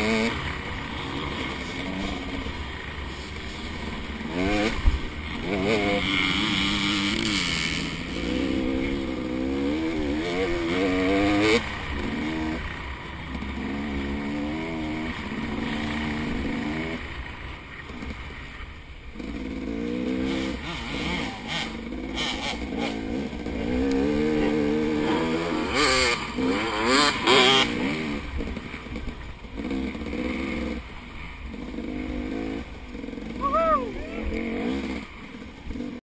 Mm-hmm.